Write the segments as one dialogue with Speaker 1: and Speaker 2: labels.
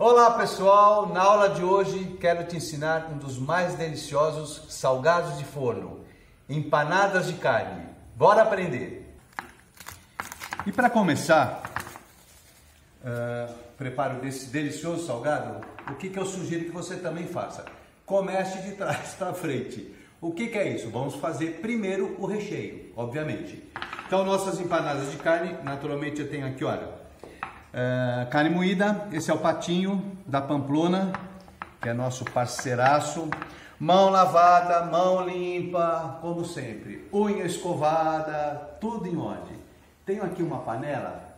Speaker 1: Olá pessoal, na aula de hoje quero te ensinar um dos mais deliciosos salgados de forno, empanadas de carne. Bora aprender! E para começar, uh, preparo desse delicioso salgado, o que, que eu sugiro que você também faça? Comece de trás para frente. O que, que é isso? Vamos fazer primeiro o recheio, obviamente. Então nossas empanadas de carne, naturalmente eu tenho aqui, olha, é, carne moída, esse é o patinho da Pamplona, que é nosso parceiraço. Mão lavada, mão limpa, como sempre. Unha escovada, tudo em ordem. Tenho aqui uma panela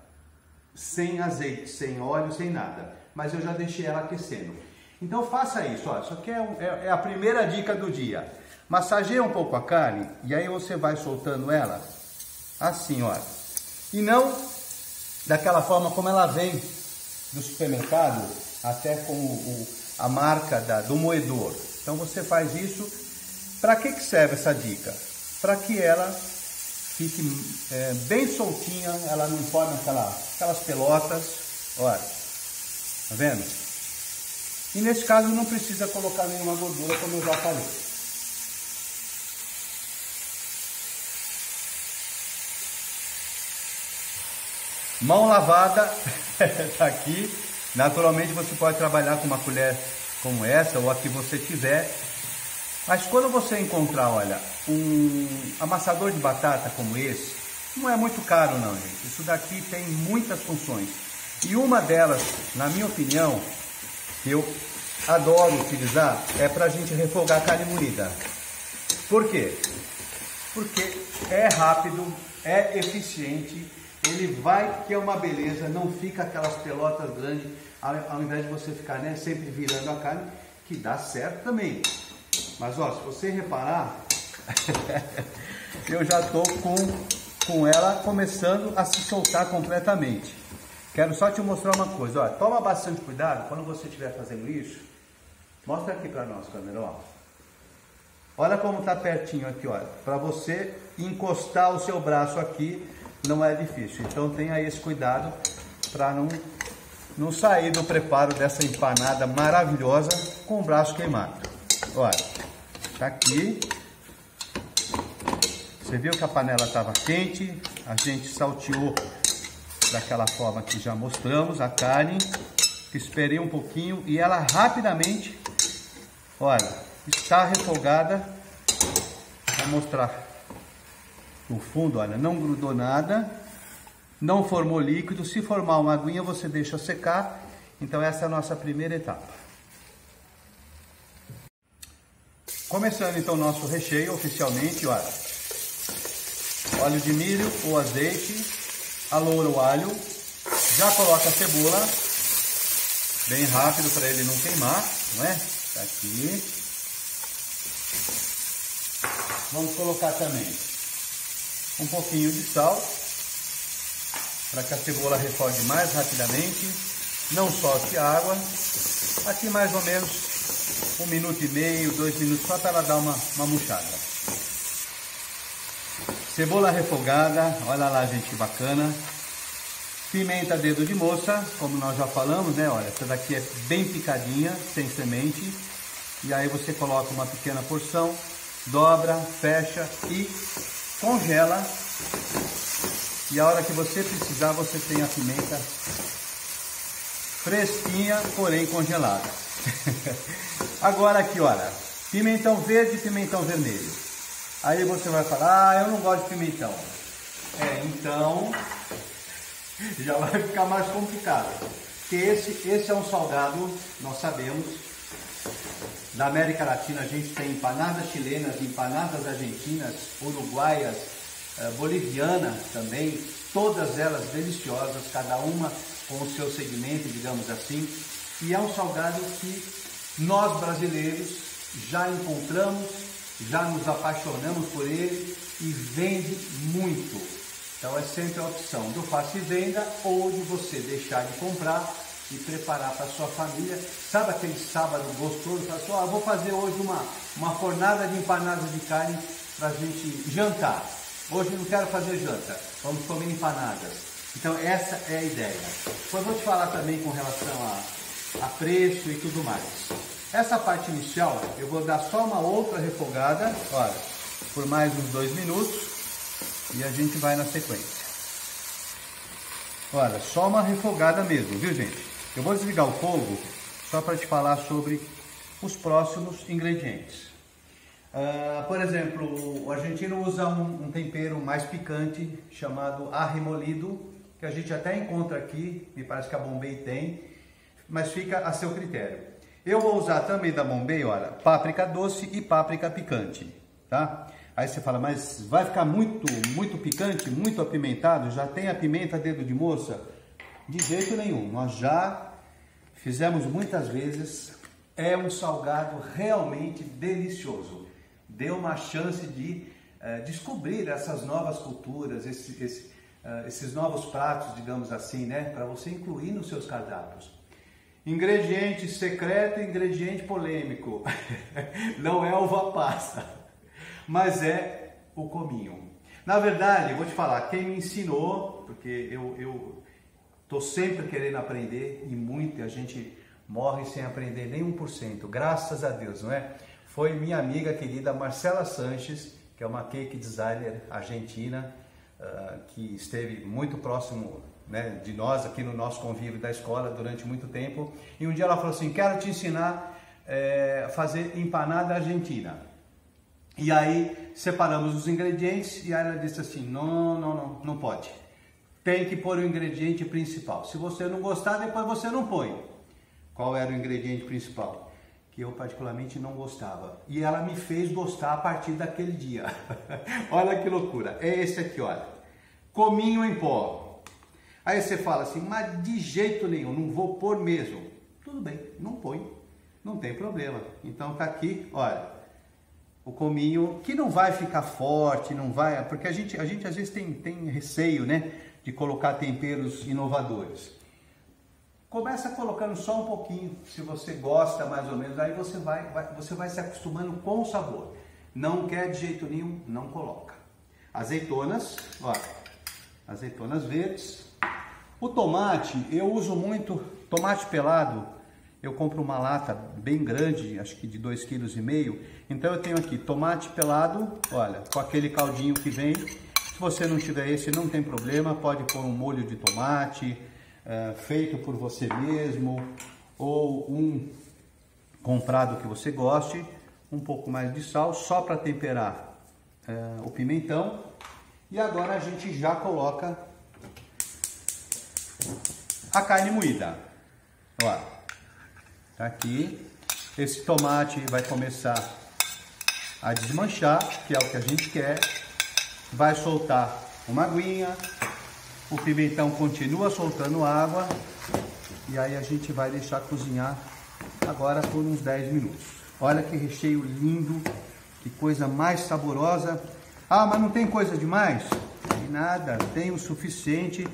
Speaker 1: sem azeite, sem óleo, sem nada. Mas eu já deixei ela aquecendo. Então faça isso, ó. Isso aqui é, é, é a primeira dica do dia. Massageia um pouco a carne e aí você vai soltando ela assim, ó. E não daquela forma como ela vem do supermercado, até com o, a marca da, do moedor. Então você faz isso. Para que, que serve essa dica? Para que ela fique é, bem soltinha, ela não forme aquela, aquelas pelotas. Olha, tá vendo? E nesse caso não precisa colocar nenhuma gordura, como eu já falei. Mão lavada está aqui. Naturalmente você pode trabalhar com uma colher como essa ou a que você tiver. Mas quando você encontrar, olha, um amassador de batata como esse, não é muito caro não, gente. Isso daqui tem muitas funções. E uma delas, na minha opinião, que eu adoro utilizar, é para a gente refogar a carne moída. Por quê? Porque é rápido, é eficiente ele vai que é uma beleza, não fica aquelas pelotas grandes, ao, ao invés de você ficar né, sempre virando a carne, que dá certo também. Mas ó, se você reparar, eu já estou com, com ela começando a se soltar completamente. Quero só te mostrar uma coisa, ó, toma bastante cuidado quando você estiver fazendo isso. Mostra aqui para nós, câmera, ó. Olha como está pertinho aqui, olha, para você encostar o seu braço aqui não é difícil. Então tenha esse cuidado para não, não sair do preparo dessa empanada maravilhosa com o braço queimado. Olha, tá aqui. Você viu que a panela estava quente, a gente salteou daquela forma que já mostramos a carne. Esperei um pouquinho e ela rapidamente, olha, está refogada. Vou mostrar o fundo, olha, não grudou nada, não formou líquido. Se formar uma aguinha, você deixa secar. Então essa é a nossa primeira etapa. Começando então o nosso recheio oficialmente, olha. Óleo de milho ou azeite, aloura o alho, já coloca a cebola, bem rápido para ele não queimar, não é? Tá aqui. Vamos colocar também um pouquinho de sal, para que a cebola refogue mais rapidamente, não solte água. Aqui mais ou menos um minuto e meio, dois minutos, só para ela dar uma, uma murchada. Cebola refogada, olha lá gente que bacana. Pimenta dedo de moça, como nós já falamos, né? Olha, essa daqui é bem picadinha, sem semente. E aí você coloca uma pequena porção, dobra, fecha e congela e a hora que você precisar você tem a pimenta fresquinha, porém congelada. Agora aqui, olha, pimentão verde e pimentão vermelho. Aí você vai falar, ah, eu não gosto de pimentão. É, então já vai ficar mais complicado. Porque esse, esse é um salgado, nós sabemos, da América Latina a gente tem empanadas chilenas, empanadas argentinas, uruguaias, eh, bolivianas também, todas elas deliciosas, cada uma com o seu segmento, digamos assim. E é um salgado que nós brasileiros já encontramos, já nos apaixonamos por ele e vende muito. Então é sempre a opção do faça e venda ou de você deixar de comprar e preparar para sua família. Sabe aquele sábado gostoso? Fala assim, ah, vou fazer hoje uma, uma fornada de empanadas de carne para a gente jantar. Hoje não quero fazer janta, vamos comer empanadas. Então essa é a ideia. Depois vou te falar também com relação a apreço e tudo mais. Essa parte inicial eu vou dar só uma outra refogada, olha, por mais uns dois minutos e a gente vai na sequência. Olha, só uma refogada mesmo, viu gente? Eu vou desligar o fogo só para te falar sobre os próximos ingredientes. Uh, por exemplo, o argentino usa um, um, tempero mais picante chamado arremolido, que a gente até encontra aqui, me parece que a Bombay tem, mas fica a seu critério. Eu vou usar também da Bombay, olha, páprica doce e páprica picante, tá? Aí você fala, mas vai ficar muito, muito picante, muito apimentado? Já tem a pimenta dedo de moça? De jeito nenhum, nós já fizemos muitas vezes, é um salgado realmente delicioso dê uma chance de uh, descobrir essas novas culturas, esse, esse, uh, esses novos pratos, digamos assim, né, para você incluir nos seus cardápios. Ingrediente secreto, ingrediente polêmico. Não é uva passa, mas é o cominho. Na verdade, vou te falar, quem me ensinou, porque eu, eu tô sempre querendo aprender e muito, a gente morre sem aprender nem 1%, graças a Deus, não é? foi minha amiga querida Marcela Sanches, que é uma cake designer argentina, uh, que esteve muito próximo né, de nós aqui no nosso convívio da escola durante muito tempo. E um dia ela falou assim: Quero te ensinar é, a fazer empanada argentina. E aí separamos os ingredientes e ela disse assim: Não, não, não, não pode. Tem que pôr o ingrediente principal. Se você não gostar, depois você não põe. Qual era o ingrediente principal? que eu particularmente não gostava. E ela me fez gostar a partir daquele dia. olha que loucura. É esse aqui, olha. Cominho em pó. Aí você fala assim, mas de jeito nenhum, não vou pôr mesmo. Tudo bem, não põe. Não tem problema. Então tá aqui, olha. O cominho que não vai ficar forte, não vai, porque a gente, a gente às vezes tem, tem receio, né, de colocar temperos inovadores. Começa colocando só um pouquinho, se você gosta mais ou menos, aí você vai, vai, você vai se acostumando com o sabor. Não quer de jeito nenhum, não coloca. Azeitonas, ó, azeitonas verdes. O tomate, eu uso muito tomate pelado. Eu compro uma lata bem grande, acho que de 2,5 kg. Então eu tenho aqui tomate pelado, olha, com aquele caldinho que vem. Se você não tiver esse, não tem problema, pode pôr um molho de tomate, é, feito por você mesmo ou um comprado que você goste, um pouco mais de sal só para temperar é, o pimentão. E agora a gente já coloca a carne moída. Ó, tá aqui. Esse tomate vai começar a desmanchar, que é o que a gente quer. Vai soltar uma aguinha, o pimentão continua soltando água e aí a gente vai deixar cozinhar agora por uns 10 minutos. Olha que recheio lindo, que coisa mais saborosa. Ah, mas não tem coisa demais? Tem nada, tem o suficiente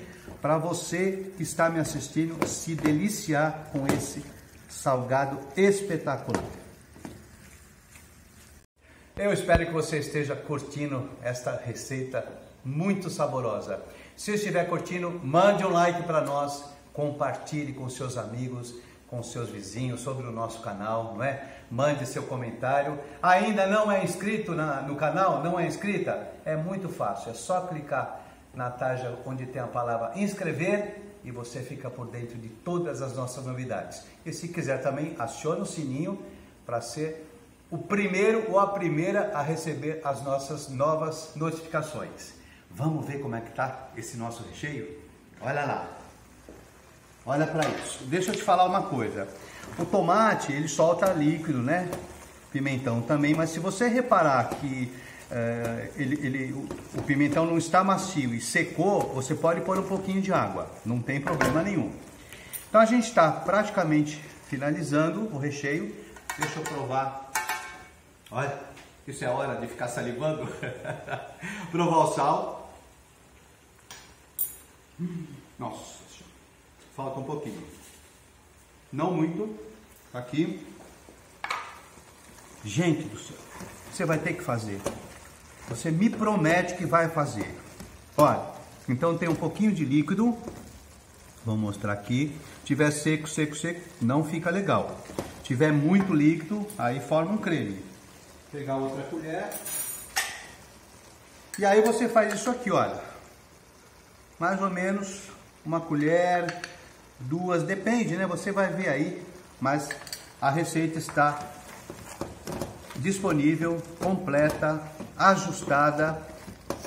Speaker 1: para você que está me assistindo se deliciar com esse salgado espetacular. Eu espero que você esteja curtindo esta receita muito saborosa. Se estiver curtindo, mande um like para nós, compartilhe com seus amigos, com seus vizinhos sobre o nosso canal, não é? Mande seu comentário. Ainda não é inscrito na, no canal? Não é inscrita? É muito fácil, é só clicar na tarja onde tem a palavra inscrever e você fica por dentro de todas as nossas novidades. E se quiser também, acione o sininho para ser o primeiro ou a primeira a receber as nossas novas notificações. Vamos ver como é que tá esse nosso recheio? Olha lá. Olha para isso. Deixa eu te falar uma coisa. O tomate, ele solta líquido, né? Pimentão também, mas se você reparar que uh, ele, ele, o, o, pimentão não está macio e secou, você pode pôr um pouquinho de água. Não tem problema nenhum. Então a gente está praticamente finalizando o recheio. Deixa eu provar. Olha, isso é hora de ficar salivando. provar o sal. Nossa, falta um pouquinho. Não muito. Aqui. Gente do céu, você vai ter que fazer. Você me promete que vai fazer. Olha, então tem um pouquinho de líquido. Vou mostrar aqui. Tiver seco, seco, seco, não fica legal. Tiver muito líquido, aí forma um creme. Pegar outra colher. E aí você faz isso aqui, olha. Mais ou menos uma colher, duas, depende, né? Você vai ver aí, mas a receita está disponível, completa, ajustada.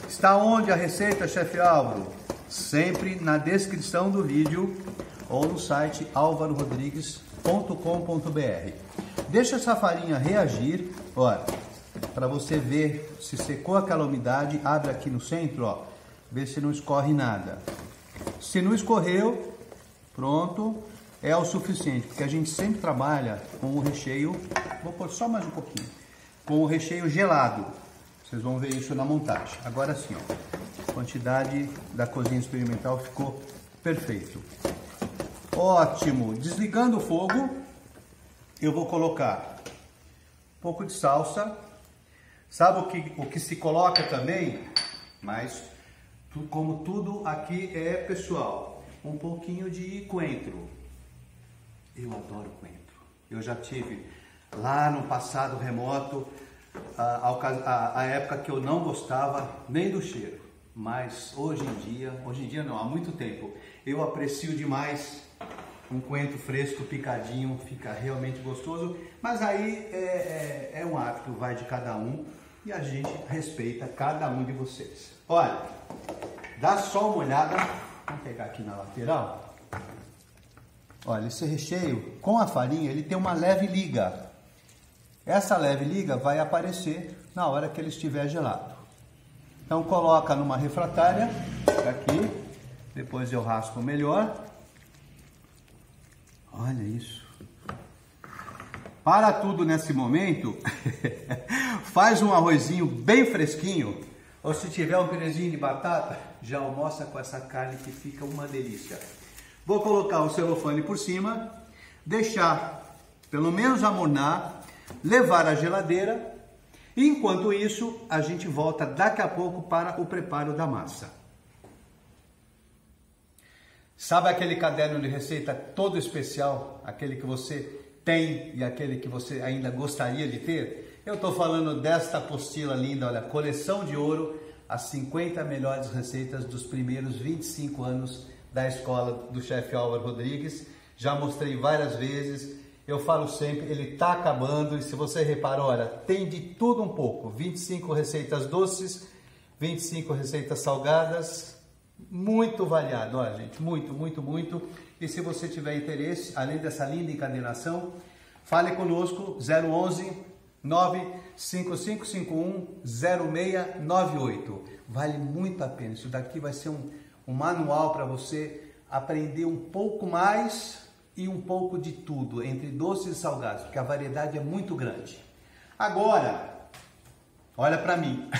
Speaker 1: Está onde a receita, chefe Álvaro? Sempre na descrição do vídeo ou no site alvarorodrigues.com.br. Deixa essa farinha reagir, olha, para você ver se secou aquela umidade, abre aqui no centro, ó, vê se não escorre nada. Se não escorreu, pronto, é o suficiente, porque a gente sempre trabalha com o recheio, vou pôr só mais um pouquinho, com o recheio gelado. Vocês vão ver isso na montagem. Agora sim, ó, a quantidade da cozinha experimental ficou perfeito. Ótimo! Desligando o fogo, eu vou colocar um pouco de salsa. Sabe o que, o que se coloca também? Mas, como tudo aqui é pessoal, um pouquinho de coentro. Eu adoro coentro. Eu já tive lá no passado remoto, a, a, a época que eu não gostava nem do cheiro. Mas hoje em dia, hoje em dia não, há muito tempo, eu aprecio demais um coentro fresco, picadinho, fica realmente gostoso. Mas aí é, é, é um hábito, vai de cada um e a gente respeita cada um de vocês. Olha, dá só uma olhada, vamos pegar aqui na lateral. Olha, esse recheio com a farinha ele tem uma leve liga. Essa leve liga vai aparecer na hora que ele estiver gelado. Então coloca numa refratária, aqui, depois eu raspo melhor. Olha isso. Para tudo nesse momento, faz um arrozinho bem fresquinho, ou se tiver um pirezinho de batata, já almoça com essa carne que fica uma delícia. Vou colocar o celofane por cima, deixar pelo menos amornar, levar à geladeira. Enquanto isso, a gente volta daqui a pouco para o preparo da massa. Sabe aquele caderno de receita todo especial, aquele que você tem e aquele que você ainda gostaria de ter? Eu estou falando desta apostila linda, olha, coleção de ouro, as 50 melhores receitas dos primeiros 25 anos da escola do chefe Álvaro Rodrigues. Já mostrei várias vezes, eu falo sempre, ele está acabando e se você reparar, olha, tem de tudo um pouco. 25 receitas doces, 25 receitas salgadas, muito variado, olha gente, muito, muito, muito. E se você tiver interesse, além dessa linda encadenação, fale conosco 011 95551 0698. Vale muito a pena. Isso daqui vai ser um um manual para você aprender um pouco mais e um pouco de tudo entre doces e salgados, porque a variedade é muito grande. Agora, olha para mim.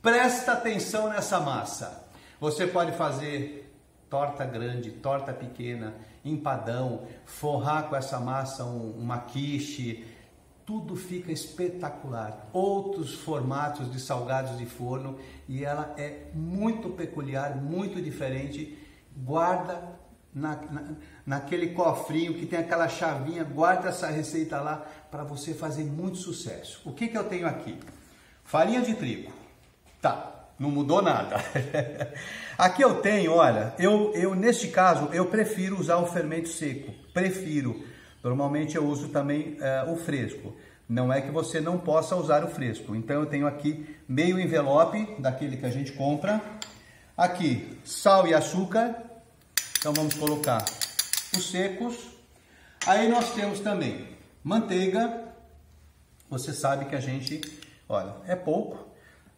Speaker 1: Presta atenção nessa massa. Você pode fazer torta grande, torta pequena, empadão, forrar com essa massa um, uma quiche, tudo fica espetacular. Outros formatos de salgados de forno e ela é muito peculiar, muito diferente. Guarda na, na, naquele cofrinho que tem aquela chavinha, guarda essa receita lá para você fazer muito sucesso. O que, que eu tenho aqui? Farinha de trigo. Tá, não mudou nada. aqui eu tenho, olha, eu, eu neste caso eu prefiro usar o fermento seco. Prefiro Normalmente eu uso também uh, o fresco. Não é que você não possa usar o fresco. Então eu tenho aqui meio envelope daquele que a gente compra. Aqui sal e açúcar. Então vamos colocar os secos. Aí nós temos também manteiga. Você sabe que a gente, olha, é pouco.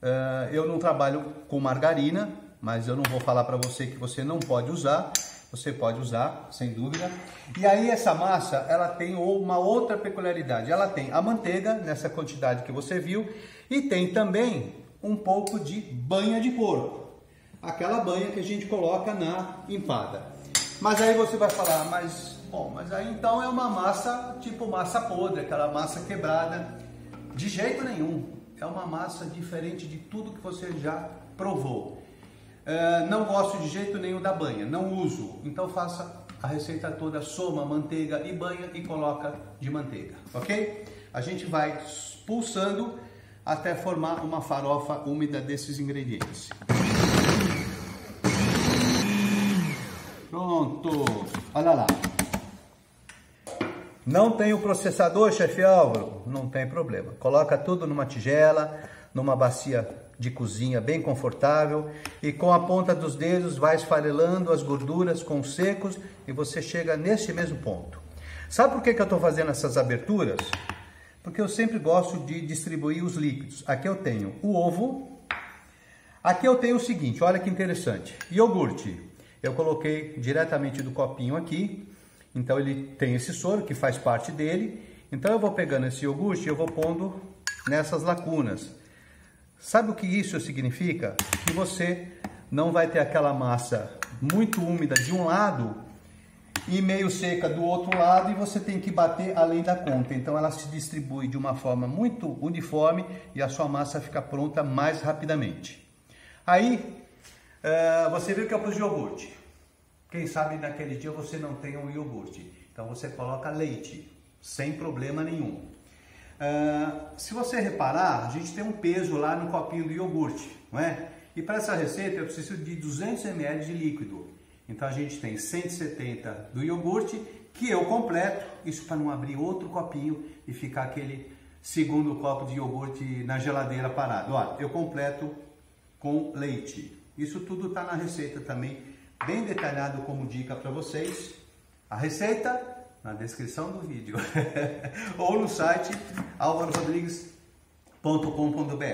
Speaker 1: Uh, eu não trabalho com margarina, mas eu não vou falar para você que você não pode usar você pode usar, sem dúvida. E aí essa massa, ela tem uma outra peculiaridade. Ela tem a manteiga, nessa quantidade que você viu, e tem também um pouco de banha de porco. Aquela banha que a gente coloca na empada. Mas aí você vai falar, mas, bom, mas aí então é uma massa tipo massa podre, aquela massa quebrada. De jeito nenhum. É uma massa diferente de tudo que você já provou. Uh, não gosto de jeito nenhum da banha, não uso. Então faça a receita toda, soma manteiga e banha e coloca de manteiga, ok? A gente vai pulsando até formar uma farofa úmida desses ingredientes. Pronto, olha lá. Não tem o processador, chefe Álvaro? Não tem problema. Coloca tudo numa tigela, numa bacia de cozinha bem confortável e com a ponta dos dedos vai esfarelando as gorduras com os secos e você chega nesse mesmo ponto. Sabe por que, que eu estou fazendo essas aberturas? Porque eu sempre gosto de distribuir os líquidos. Aqui eu tenho o ovo, aqui eu tenho o seguinte, olha que interessante, iogurte. Eu coloquei diretamente do copinho aqui, então ele tem esse soro que faz parte dele. Então eu vou pegando esse iogurte e eu vou pondo nessas lacunas. Sabe o que isso significa? Que você não vai ter aquela massa muito úmida de um lado e meio seca do outro lado e você tem que bater além da conta. Então ela se distribui de uma forma muito uniforme e a sua massa fica pronta mais rapidamente. Aí uh, você viu que eu pus iogurte. Quem sabe naquele dia você não tem um iogurte. Então você coloca leite, sem problema nenhum. Uh, se você reparar, a gente tem um peso lá no copinho do iogurte, não é? E para essa receita eu preciso de 200 ml de líquido. Então a gente tem 170 do iogurte, que eu completo, isso para não abrir outro copinho e ficar aquele segundo copo de iogurte na geladeira parado. Olha, eu completo com leite. Isso tudo está na receita também bem detalhado como dica para vocês. A receita na descrição do vídeo ou no site alvarorodrigues.com.br.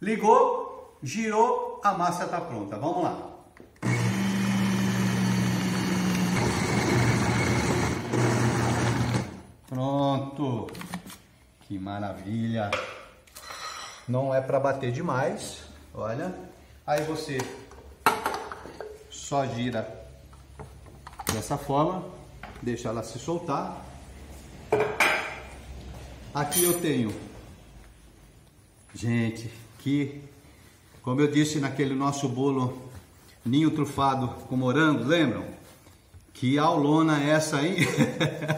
Speaker 1: Ligou, girou, a massa está pronta. Vamos lá. Pronto. Que maravilha. Não é para bater demais, olha. Aí você só gira dessa forma, deixa ela se soltar. Aqui eu tenho, gente, que, como eu disse naquele nosso bolo ninho trufado com morango, lembram? Que aulona é essa, hein?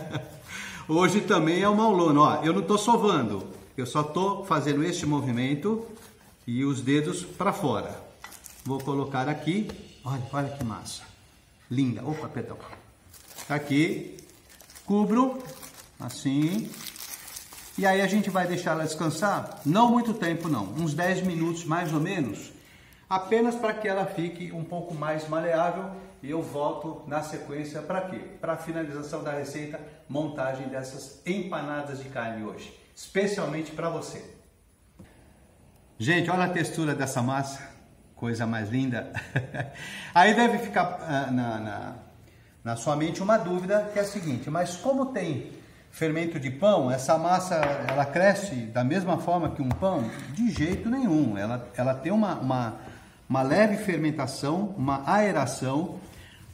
Speaker 1: Hoje também é uma aulona, ó, eu não estou sovando, eu só estou fazendo este movimento e os dedos para fora. Vou colocar aqui Olha, olha que massa. Linda. Opa, perdão. Aqui, cubro, assim. E aí a gente vai deixar ela descansar, não muito tempo não, uns 10 minutos mais ou menos, apenas para que ela fique um pouco mais maleável e eu volto na sequência para quê? Para a finalização da receita, montagem dessas empanadas de carne hoje, especialmente para você. Gente, olha a textura dessa massa coisa mais linda. Aí deve ficar uh, na, na, na sua mente uma dúvida que é a seguinte: mas como tem fermento de pão, essa massa ela cresce da mesma forma que um pão? De jeito nenhum. Ela, ela tem uma, uma, uma leve fermentação, uma aeração,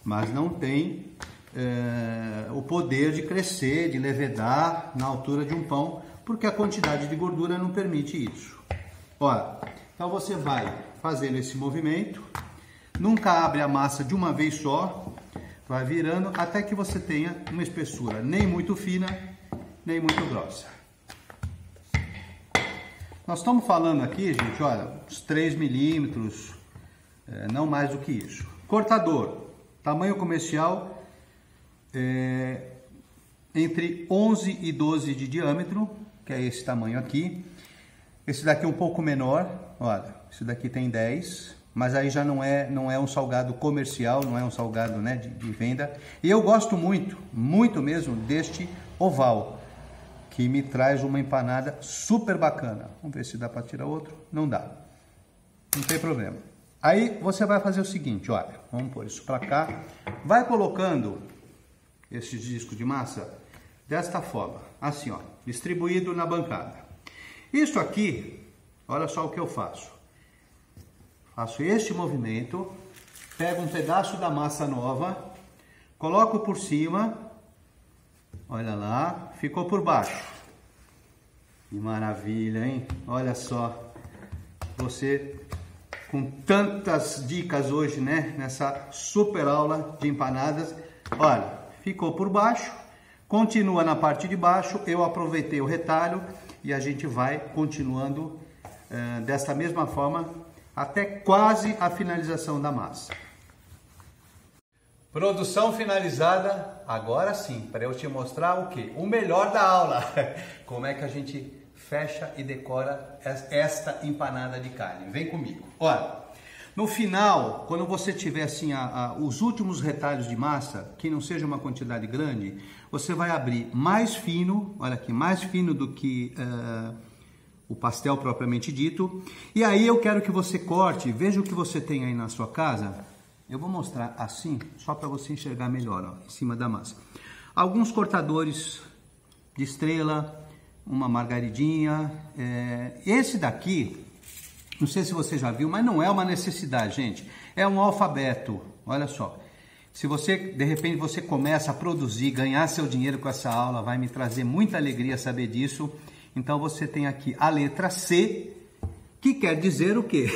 Speaker 1: mas não tem é, o poder de crescer, de levedar na altura de um pão, porque a quantidade de gordura não permite isso. Olha, então você vai fazendo esse movimento, nunca abre a massa de uma vez só, vai virando até que você tenha uma espessura nem muito fina, nem muito grossa. Nós estamos falando aqui, gente, olha, uns 3 milímetros, é, não mais do que isso. Cortador, tamanho comercial, é, entre 11 e 12 de diâmetro, que é esse tamanho aqui. Esse daqui é um pouco menor, olha, esse daqui tem 10, mas aí já não é, não é um salgado comercial, não é um salgado né, de, de venda. E eu gosto muito, muito mesmo, deste oval, que me traz uma empanada super bacana. Vamos ver se dá para tirar outro. Não dá. Não tem problema. Aí você vai fazer o seguinte, olha, vamos pôr isso para cá. Vai colocando esse disco de massa desta forma, assim, ó, distribuído na bancada. Isso aqui, olha só o que eu faço. Faço este movimento, pego um pedaço da massa nova, coloco por cima, olha lá, ficou por baixo. Que maravilha, hein? Olha só, você com tantas dicas hoje, né? Nessa super aula de empanadas. Olha, ficou por baixo, continua na parte de baixo. Eu aproveitei o retalho e a gente vai continuando uh, desta mesma forma até quase a finalização da massa. Produção finalizada, agora sim, para eu te mostrar o que? O melhor da aula. Como é que a gente fecha e decora esta empanada de carne. Vem comigo. Olha, no final, quando você tiver assim a, a, os últimos retalhos de massa, que não seja uma quantidade grande, você vai abrir mais fino, olha aqui, mais fino do que uh, o pastel propriamente dito. E aí eu quero que você corte, veja o que você tem aí na sua casa. Eu vou mostrar assim, só para você enxergar melhor, ó, em cima da massa. Alguns cortadores de estrela, uma margaridinha. É, esse daqui, não sei se você já viu, mas não é uma necessidade, gente. É um alfabeto. Olha só. Se você, de repente, você começa a produzir, ganhar seu dinheiro com essa aula, vai me trazer muita alegria saber disso. Então você tem aqui a letra C, que quer dizer o quê?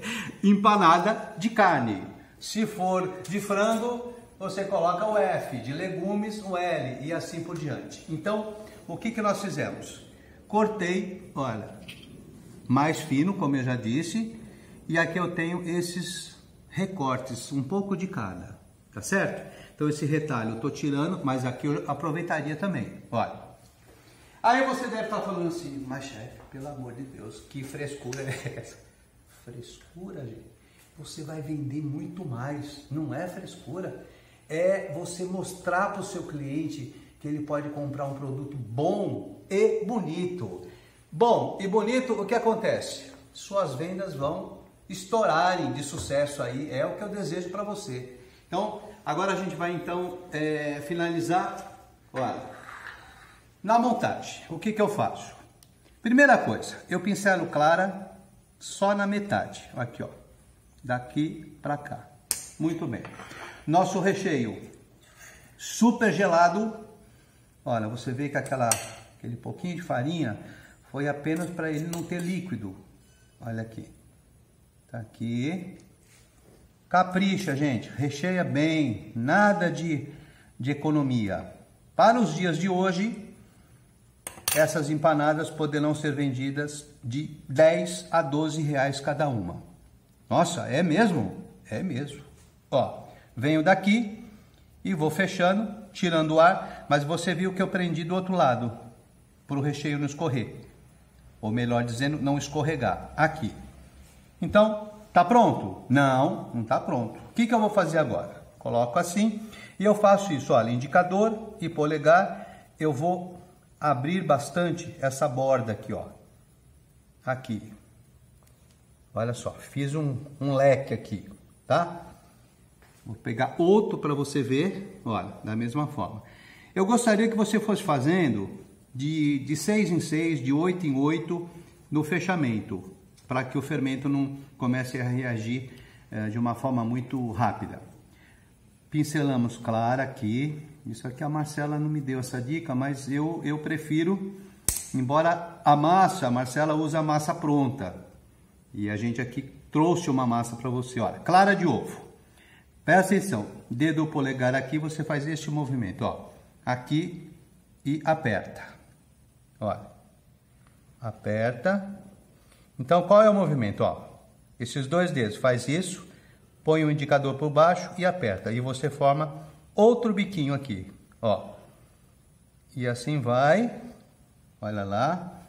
Speaker 1: Empanada de carne. Se for de frango, você coloca o F, de legumes o L e assim por diante. Então, o que, que nós fizemos? Cortei, olha, mais fino, como eu já disse, e aqui eu tenho esses recortes, um pouco de cada, tá certo? Então esse retalho eu estou tirando, mas aqui eu aproveitaria também, olha. Aí você deve estar falando assim, mas chefe, pelo amor de Deus, que frescura é essa? Frescura, gente? Você vai vender muito mais, não é frescura. É você mostrar para o seu cliente que ele pode comprar um produto bom e bonito. Bom e bonito, o que acontece? Suas vendas vão estourarem de sucesso aí, é o que eu desejo para você. Então, agora a gente vai então é, finalizar. Olha, na montagem, o que, que eu faço? Primeira coisa, eu pincelo clara só na metade, aqui ó, daqui para cá. Muito bem. Nosso recheio super gelado, Olha, você vê que aquela, aquele pouquinho de farinha foi apenas para ele não ter líquido. Olha aqui. Tá aqui. Capricha, gente. Recheia bem. Nada de, de economia. Para os dias de hoje, essas empanadas poderão ser vendidas de 10 a 12 reais cada uma. Nossa, é mesmo? É mesmo. Ó, venho daqui e vou fechando tirando o ar, mas você viu que eu prendi do outro lado, para o recheio não escorrer. Ou melhor dizendo, não escorregar. Aqui. Então, tá pronto? Não, não tá pronto. O que, que eu vou fazer agora? Coloco assim e eu faço isso. Olha, indicador e polegar, eu vou abrir bastante essa borda aqui, ó. Aqui. Olha só, fiz um, um leque aqui, tá? Vou pegar outro para você ver, olha, da mesma forma. Eu gostaria que você fosse fazendo de, de 6 em 6, de 8 em 8 no fechamento, para que o fermento não comece a reagir eh, de uma forma muito rápida. Pincelamos clara aqui, isso aqui a Marcela não me deu essa dica, mas eu, eu prefiro, embora a massa, a Marcela usa a massa pronta, e a gente aqui trouxe uma massa para você, olha, clara de ovo. Presta atenção, dedo polegar aqui, você faz este movimento, ó. Aqui e aperta. Olha. Aperta. Então, qual é o movimento, ó? Esses dois dedos, faz isso, põe o indicador por baixo e aperta. E você forma outro biquinho aqui, ó. E assim vai. Olha lá.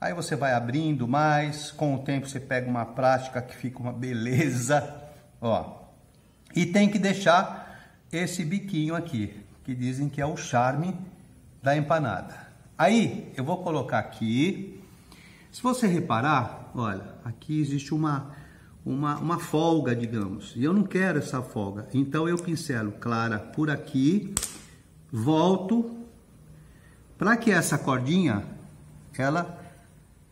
Speaker 1: Aí você vai abrindo mais, com o tempo você pega uma prática que fica uma beleza, ó. E tem que deixar esse biquinho aqui, que dizem que é o charme da empanada. Aí, eu vou colocar aqui. Se você reparar, olha, aqui existe uma, uma, uma folga, digamos. E eu não quero essa folga. Então, eu pincelo clara por aqui, volto, para que essa cordinha, ela,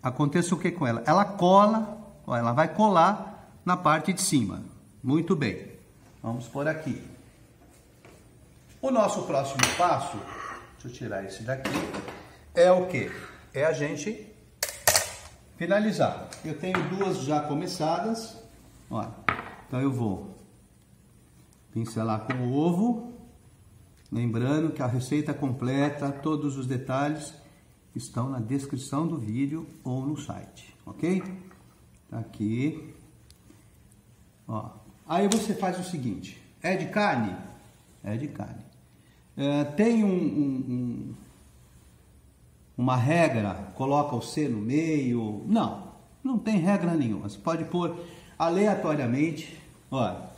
Speaker 1: aconteça o que com ela? Ela cola, ó, ela vai colar na parte de cima. Muito bem. Vamos por aqui. O nosso próximo passo, deixa eu tirar esse daqui, é o que? É a gente finalizar. Eu tenho duas já começadas, Olha, então eu vou pincelar com o ovo, lembrando que a receita completa, todos os detalhes estão na descrição do vídeo ou no site, ok? Tá aqui, ó. Aí você faz o seguinte, é de carne? É de carne. É, tem um, um, um, uma regra, coloca o C no meio? Não, não tem regra nenhuma. Você pode pôr aleatoriamente, olha,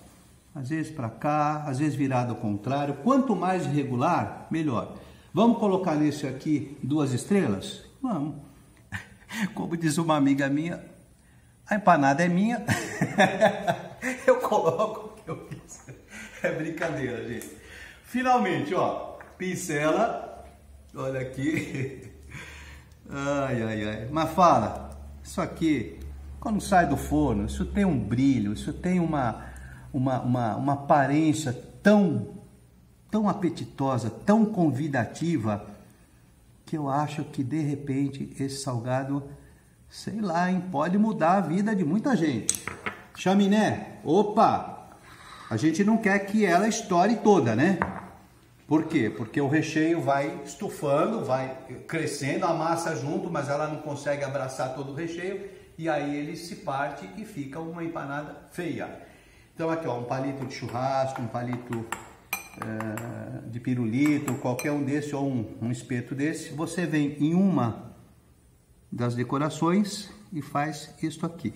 Speaker 1: às vezes para cá, às vezes virado ao contrário. Quanto mais irregular, melhor. Vamos colocar nesse aqui duas estrelas? Vamos. Como diz uma amiga minha, a empanada é minha. eu coloco o que eu quiser. É brincadeira, gente. Finalmente, ó, pincela. Olha aqui. Ai, ai, ai. Mas fala, isso aqui, quando sai do forno, isso tem um brilho, isso tem uma, uma, uma, uma aparência tão, tão apetitosa, tão convidativa, que eu acho que de repente esse salgado, sei lá, hein, pode mudar a vida de muita gente. Chaminé, opa! A gente não quer que ela estoure toda, né? Por quê? Porque o recheio vai estufando, vai crescendo a massa junto, mas ela não consegue abraçar todo o recheio e aí ele se parte e fica uma empanada feia. Então aqui ó, um palito de churrasco, um palito é, de pirulito, qualquer um desse ou um, um espeto desse, você vem em uma das decorações e faz isto aqui,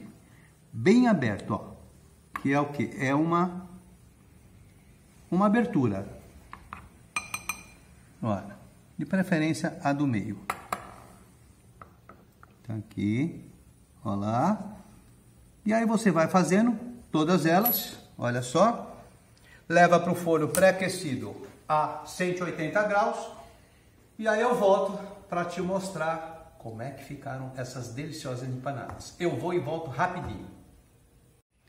Speaker 1: bem aberto, ó, que é o que? É uma uma abertura. Olha, de preferência a do meio. Tá aqui, olha lá. E aí você vai fazendo todas elas, olha só, leva para o forno pré-aquecido a 180 graus e aí eu volto para te mostrar como é que ficaram essas deliciosas empanadas. Eu vou e volto rapidinho.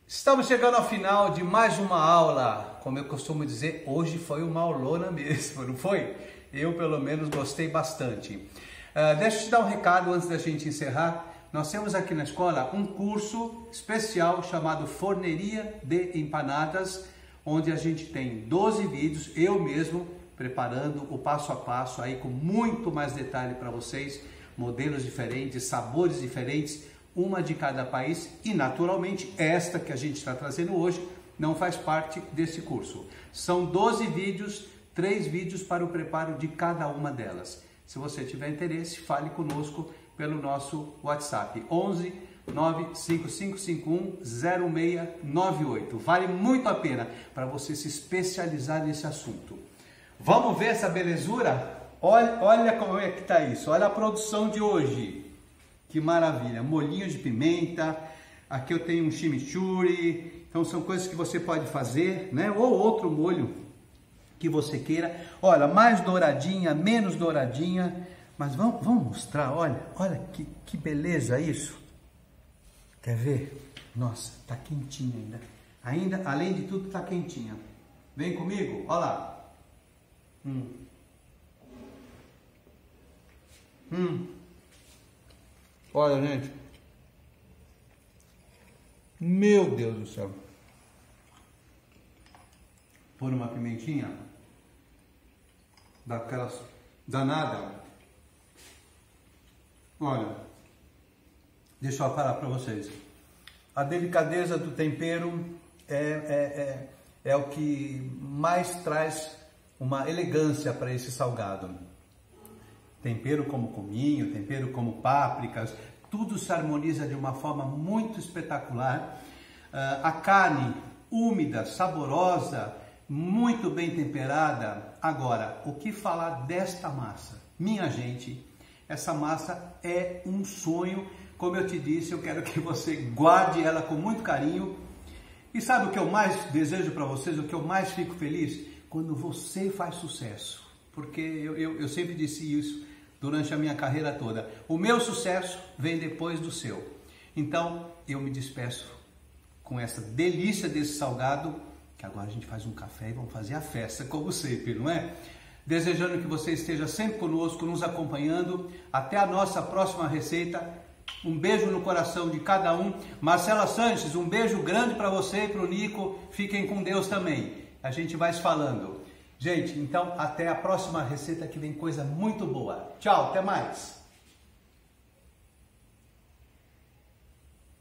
Speaker 1: Estamos chegando ao final de mais uma aula. Como eu costumo dizer, hoje foi uma aulona mesmo, não foi? Eu, pelo menos, gostei bastante. Uh, deixa eu te dar um recado antes da gente encerrar. Nós temos aqui na escola um curso especial chamado Forneria de Empanadas, onde a gente tem 12 vídeos, eu mesmo preparando o passo a passo aí com muito mais detalhe para vocês, modelos diferentes, sabores diferentes, uma de cada país e naturalmente esta que a gente está trazendo hoje não faz parte desse curso. São 12 vídeos, três vídeos para o preparo de cada uma delas. Se você tiver interesse, fale conosco pelo nosso WhatsApp 11 95551 0698. Vale muito a pena para você se especializar nesse assunto. Vamos ver essa belezura? Olha, olha como é que está isso. Olha a produção de hoje. Que maravilha. Molinho de pimenta. Aqui eu tenho um chimichurri. Então são coisas que você pode fazer, né? Ou outro molho que você queira. Olha, mais douradinha, menos douradinha. Mas vamos, vamos mostrar, olha, olha que, que beleza isso. Quer ver? Nossa, tá quentinha ainda. Ainda, além de tudo, tá quentinha. Vem comigo, olha lá. Hum. Hum. Olha, gente. Meu Deus do céu. Pôr uma pimentinha daquelas danada Olha, deixa eu falar para vocês. A delicadeza do tempero é, é, é, é o que mais traz uma elegância para esse salgado. Tempero como cominho, tempero como pápricas, tudo se harmoniza de uma forma muito espetacular. Uh, a carne úmida, saborosa, muito bem temperada. Agora, o que falar desta massa? Minha gente, essa massa é um sonho. Como eu te disse, eu quero que você guarde ela com muito carinho. E sabe o que eu mais desejo para vocês, o que eu mais fico feliz? Quando você faz sucesso. Porque eu, eu, eu sempre disse isso durante a minha carreira toda. O meu sucesso vem depois do seu. Então, eu me despeço com essa delícia desse salgado, que agora a gente faz um café e vamos fazer a festa, como sempre, não é? Desejando que você esteja sempre conosco, nos acompanhando. Até a nossa próxima receita. Um beijo no coração de cada um. Marcela Sanches, um beijo grande para você e para o Nico. Fiquem com Deus também. A gente vai se falando. Gente, então até a próxima receita que vem coisa muito boa. Tchau, até mais.